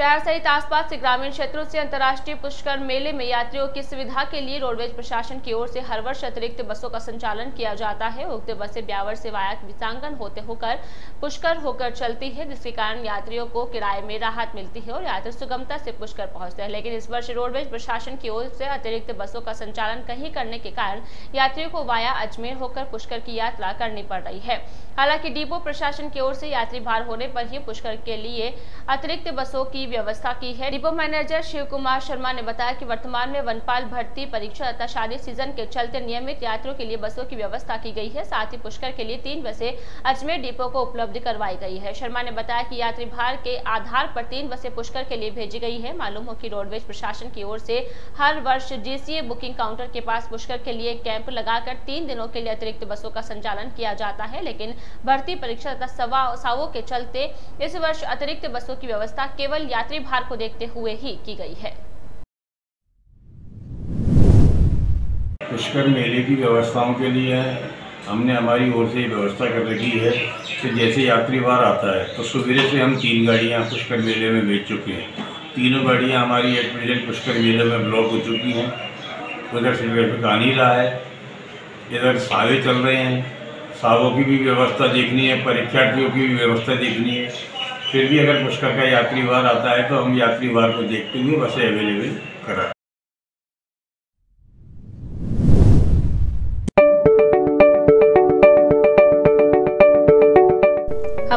शहर सहित आसपास के ग्रामीण क्षेत्रों से अंतर्राष्ट्रीय पुष्कर मेले में यात्रियों की सुविधा के लिए रोडवेज़ प्रशासन की ओर से हर वर्ष अतिरिक्त बसों का संचालन किया जाता है। उक्त बसें ब्यावर से वाया विसांगन होते होकर पुष्कर होकर चलती है, जिसके कारण यात्रियों को किराए में राहत मिलती है और यात्री सुगमता से पुष्कर पहुँचते हैं। लेकिन इस वर्ष रोडवेज़ प्रशासन की ओर से अतिरिक्त बसों का संचालन कहीं करने के कारण यात्रियों को वाया अजमेर होकर पुष्कर की यात्रा करनी पड़ रही है। हालाँकि डिपो प्रशासन की ओर से यात्री भार होने पर ही पुष्कर के लिए अतिरिक्त बसों की व्यवस्था की है। डिपो मैनेजर शिव कुमार शर्मा ने बताया कि वर्तमान में वनपाल भर्ती परीक्षा तथा शादी सीज़न के चलते नियमित यात्रियों के लिए बसों की व्यवस्था की गई है। साथ ही पुष्कर के लिए तीन बसें अजमेर डिपो को उपलब्ध करवाई गई है। शर्मा ने बताया कि यात्री भार के आधार पर तीन बसें पुष्कर के लिए भेजी गई है। मालूम हो कि रोडवेज़ प्रशासन की ओर से हर वर्ष जीसीए बुकिंग काउंटर के पास पुष्कर के लिए कैंप लगाकर तीन दिनों के लिए अतिरिक्त बसों का संचालन किया जाता है, लेकिन भर्ती परीक्षा तथा सवाओं के चलते इस वर्ष अतिरिक्त बसों की व्यवस्था केवल यात्री भार को देखते हुए ही की गई है। पुष्कर मेले की व्यवस्थाओं के लिए हमने हमारी ओर से व्यवस्था कर रखी है कि जैसे यात्री बार आता है तो सवेरे से हम तीन गाड़ियाँ पुष्कर मेले में भेज चुके हैं। तीनों गाड़ियाँ हमारी एट प्रेजेंट पुष्कर मेले में ब्लॉक हो चुकी हैं। उधर से ट्रैफ़िक आ नहीं रहा है, इधर सावे चल रहे हैं। सावों की भी व्यवस्था देखनी है, परीक्षार्थियों की भी व्यवस्था देखनी है। फिर भी अगर पुष्कर का यात्री वार आता है तो हम यात्री वार को देखते हुए बसें अवेलेबल करा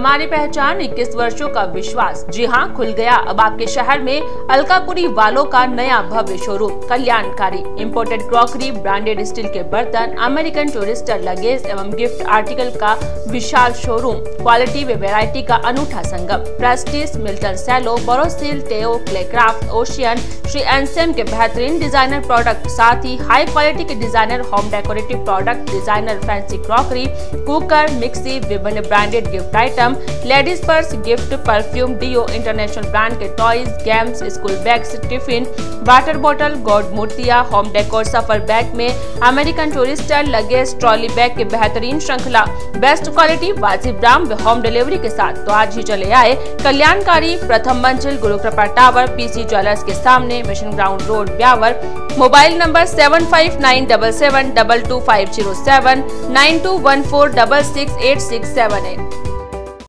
हमारी पहचान 21 वर्षों का विश्वास। जी हाँ खुल गया। अब आपके शहर में अलकापुरी वालों का नया भव्य शोरूम, कल्याणकारी। इम्पोर्टेड क्रॉकरी ब्रांडेड स्टील के बर्तन अमेरिकन टूरिस्टर लगेज एवं गिफ्ट आर्टिकल का विशाल शोरूम क्वालिटी व वेरायटी का अनूठा संगम। Prestige Milton Cello Borosil Treo Claycraft Ocean Shri एनसेम के बेहतरीन डिज़ाइनर प्रोडक्ट साथ ही हाई क्वालिटी के designer home decorative product designer fancy crockery cooker mixie विभिन्न branded gift item item ladies purse gift perfume deo international brand के toys games school bags tiffin water bottle god मूर्तिया home decor सफ़र bag में American Tourister luggage trolley bag के बेहतरीन श्रृंखला best quality वाजिब दाम होम डिलीवरी के साथ। तो आज ही चले आए कल्याणकारी प्रथम मंजिल गुरु कृपा टावर पीसी ज्वेलर्स के सामने mission ground road Beawar mobile number seven five nine double seven double two five zero seven nine two one four double six eight six seven eight